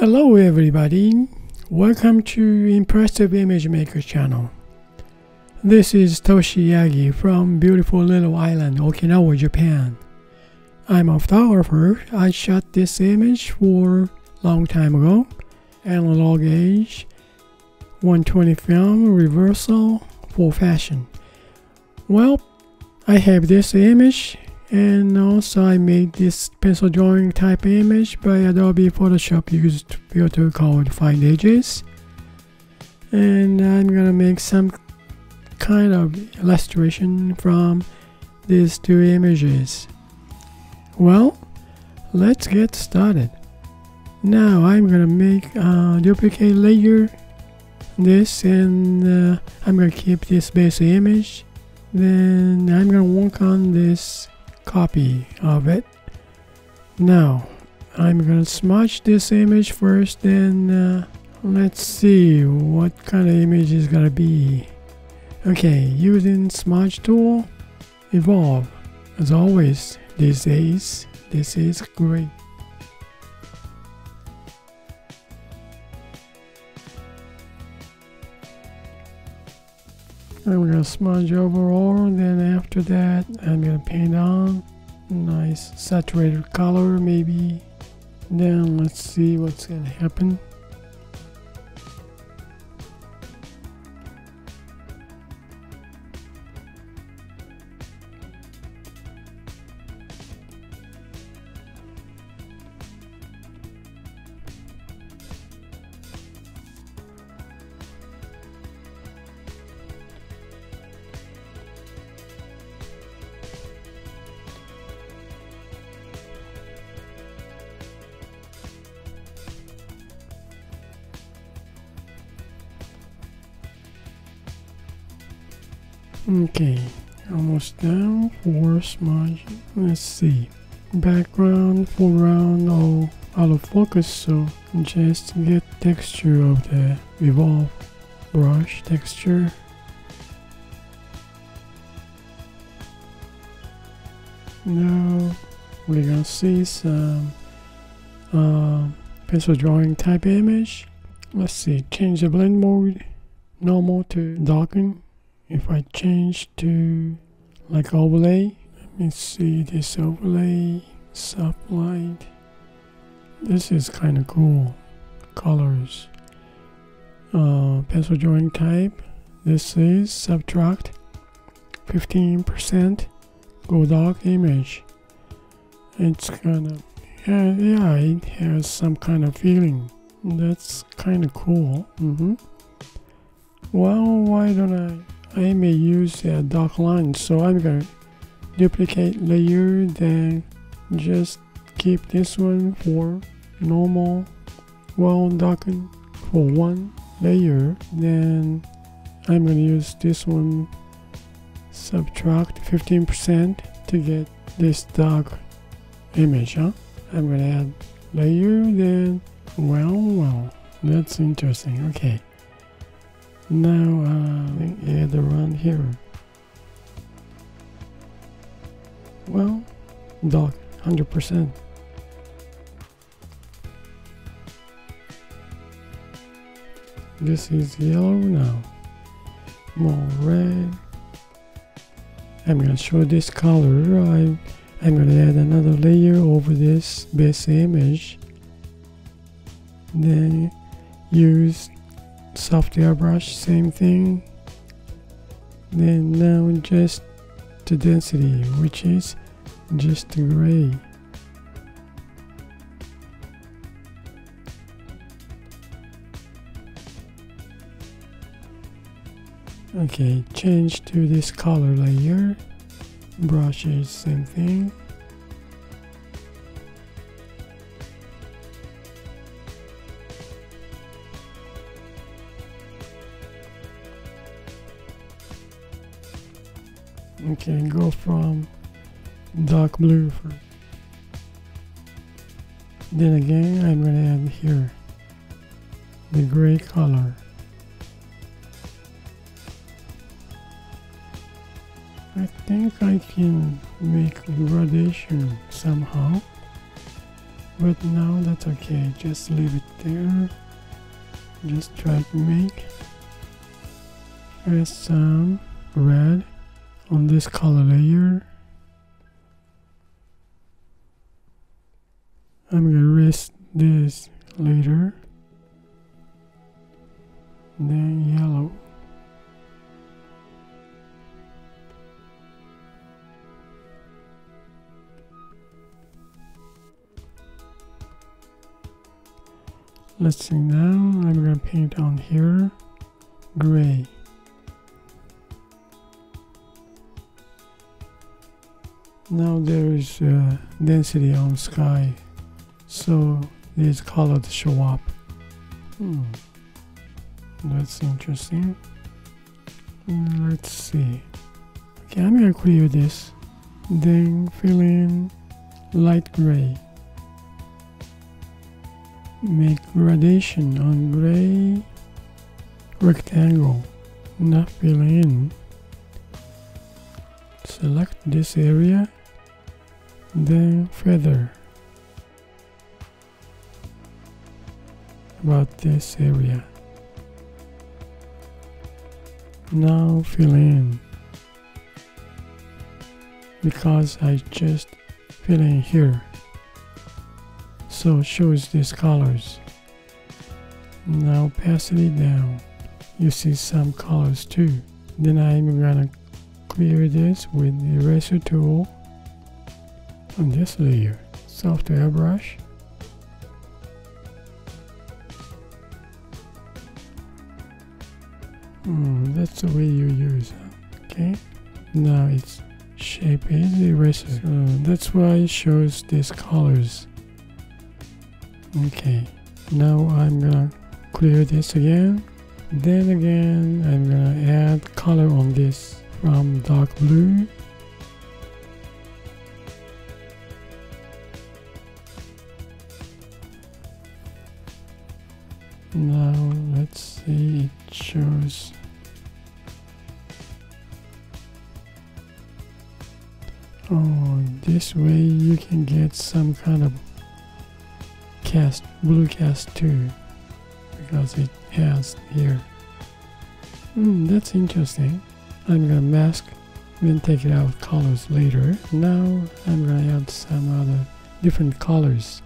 Hello everybody, welcome to Impressive Image Maker channel. This is Toshi Yagi from beautiful little island Okinawa, Japan. I'm a photographer. I shot this image for long time ago. Analog age, 120 film, reversal, for fashion. Well, I have this image and also I made this pencil drawing type image by Adobe Photoshop used filter called Find Edges and I'm gonna make some kind of illustration from these two images. Well let's get started. Now I'm gonna make a duplicate layer this and uh, I'm gonna keep this base image. Then I'm gonna work on this copy of it. Now, I'm gonna smudge this image first then uh, let's see what kind of image is gonna be. Okay, using smudge tool, evolve. As always, these days, this is great. I'm gonna smudge over all then after that I'm gonna paint on nice saturated color maybe. Then let's see what's gonna happen Okay, almost done for smudge. Let's see. Background, foreground, all out of focus, so just get texture of the revolve brush texture. Now we're gonna see some uh, pencil drawing type image. Let's see, change the blend mode normal to darken if I change to like overlay let me see this overlay soft light this is kind of cool. Colors. Uh, pencil drawing type. This is subtract 15% go dark image. It's kind of yeah, yeah it has some kind of feeling. That's kind of cool. Mm -hmm. well why don't I I may use a dark line so I'm going to duplicate layer then just keep this one for normal well darken for one layer then I'm going to use this one subtract 15% to get this dark image huh? I'm to add layer then well well that's interesting okay now uh, add around here. Well, dark, 100%. This is yellow now. More red. I'm gonna show this color. I, I'm gonna add another layer over this base image. Then use soft airbrush same thing. Then now just the density which is just gray. Okay change to this color layer. Brushes same thing Okay, go from dark blue. Then again, I'm to add here the gray color. I think I can make gradation somehow. but now that's okay just leave it there just try to make some red on this color layer. I'm gonna erase this later. Then yellow. Let's see now I'm gonna paint on here gray now there is uh, density on sky so these colors show up. Hmm. that's interesting. Let's see. Okay I'm gonna clear this. Then fill in light gray. Make gradation on gray rectangle. Not fill in. Select this area then feather about this area. Now fill in because I just fill in here. So shows these colors. Now opacity down. You see some colors too. Then I'm gonna clear this with the eraser tool on this layer soft airbrush Hmm, that's the way you use it. Okay. Now its shape is eraser. So that's why it shows these colors. Okay. Now I'm gonna clear this again. Then again I'm gonna add color on this from dark blue now let's see it shows. Oh this way you can get some kind of cast blue cast too because it has here. Mm, that's interesting. I'm gonna mask then take it out colors later. Now I'm gonna add some other different colors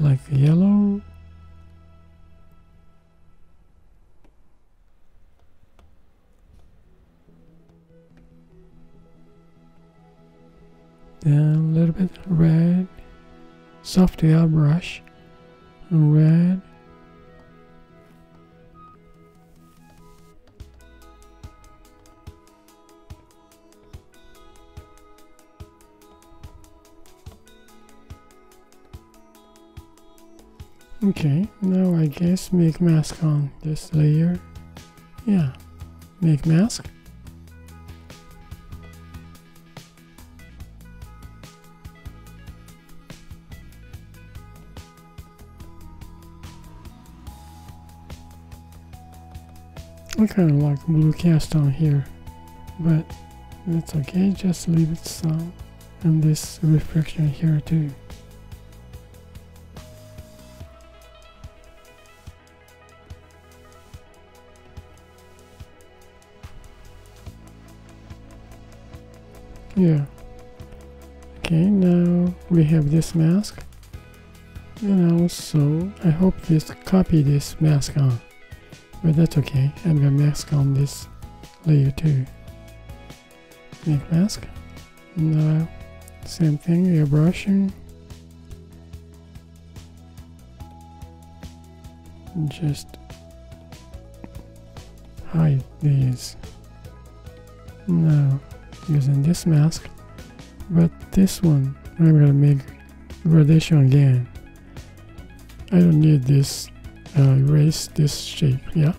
like yellow then a little bit red, soft airbrush, red, Okay, now I guess make mask on this layer. Yeah, make mask. I kind of like blue cast on here, but that's okay, just leave it some. And this reflection here too. Yeah. Okay, now we have this mask. And also, I hope this copy this mask on. But that's okay. I'm gonna mask on this layer too. Make mask. Now, same thing, airbrushing. Just hide these. Now, using this mask, but this one, I'm gonna make gradation again. I don't need this uh, erase this shape yeah?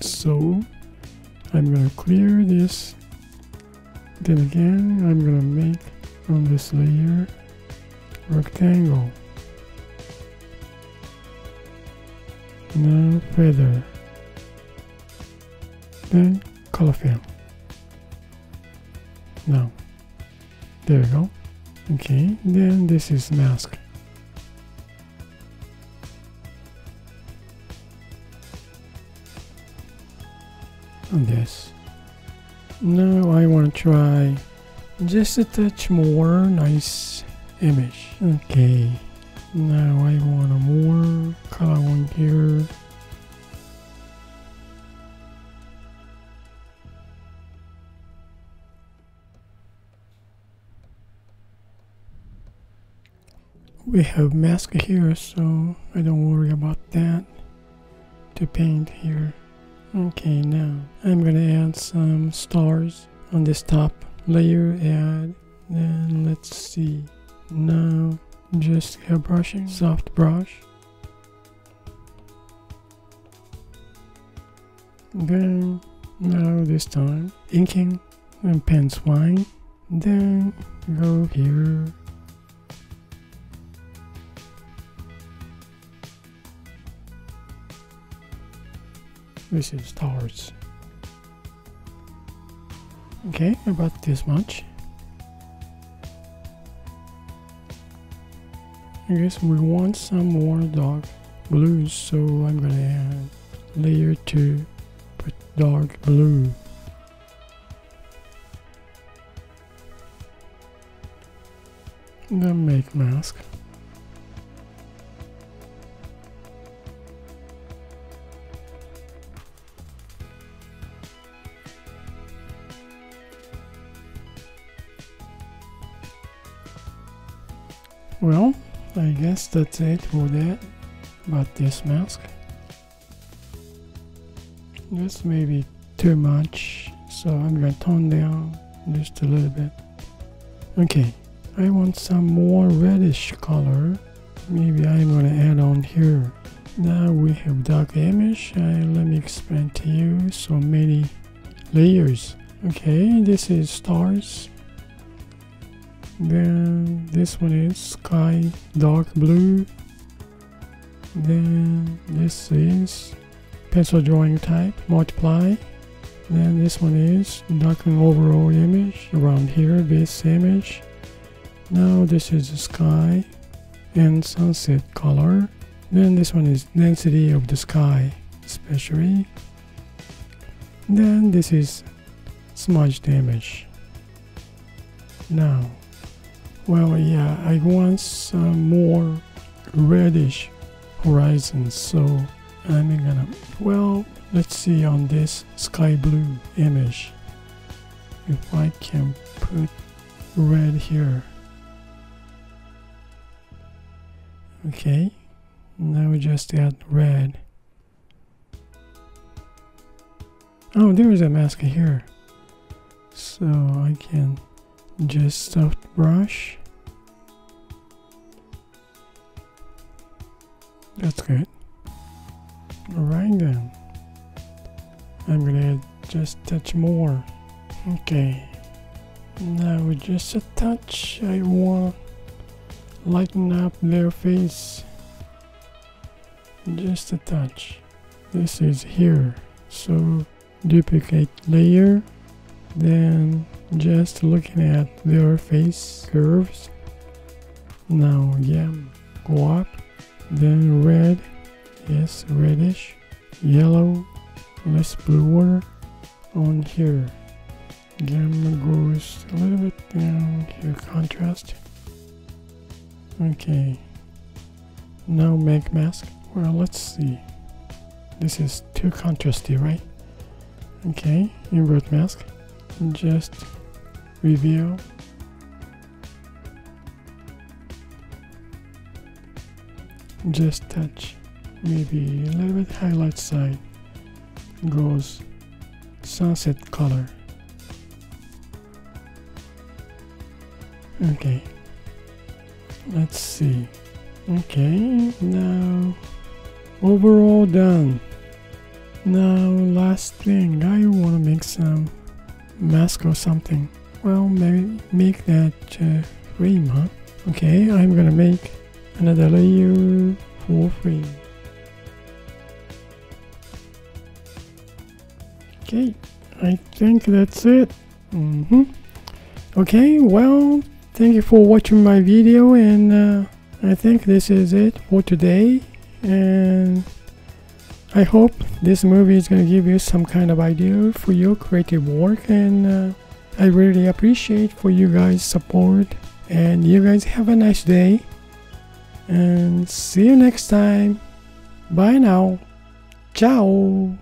So I'm gonna clear this. Then again I'm gonna make on this layer rectangle. Now feather. Then color fill now there we go. Okay then this is mask this. Now I want to try just a touch more nice image. Okay, now I want a more color one here. we have mask here so I don't worry about that to paint here okay now I'm gonna add some stars on this top layer add and let's see. Now just hair brushing soft brush. Then now this time inking and pen swine then go here This is stars. Okay, about this much. I guess we want some more dark blues, so I'm gonna add layer 2 put dark blue. Then make mask. Well, I guess that's it for that about this mask. This may be too much, so I'm gonna tone down just a little bit. Okay, I want some more reddish color. Maybe I'm gonna add on here. Now we have dark image. Uh, let me explain to you so many layers. Okay, this is stars then this one is sky dark blue. Then this is pencil drawing type multiply. Then this one is darken overall image around here this image. Now this is the sky and sunset color. Then this one is density of the sky especially. Then this is smudged image. Now well, yeah, I want some more reddish horizons, so I'm gonna, well, let's see on this sky blue image if I can put red here. Okay, now we just add red. Oh, there is a mask here. So I can just soft brush. That's good. Alright then. I'm gonna just touch more. Okay. Now with just a touch I want lighten up their face. Just a touch. This is here. So duplicate layer. Then just looking at their face curves. Now yeah go up then red yes reddish yellow less bluer on here. Gamma goes a little bit down here contrast. Okay. Now make mask. Well let's see. This is too contrasty right? Okay invert mask. Just reveal just touch maybe a little bit highlight side goes sunset color. Okay. Let's see. Okay now overall done. Now last thing I want to make some mask or something. Well, maybe make that uh, frame, huh? Okay, I'm gonna make another layer for frame. Okay, I think that's it. Mm -hmm. Okay, well, thank you for watching my video and uh, I think this is it for today and I hope this movie is going to give you some kind of idea for your creative work and uh, I really appreciate for you guys support and you guys have a nice day and see you next time. Bye now. Ciao.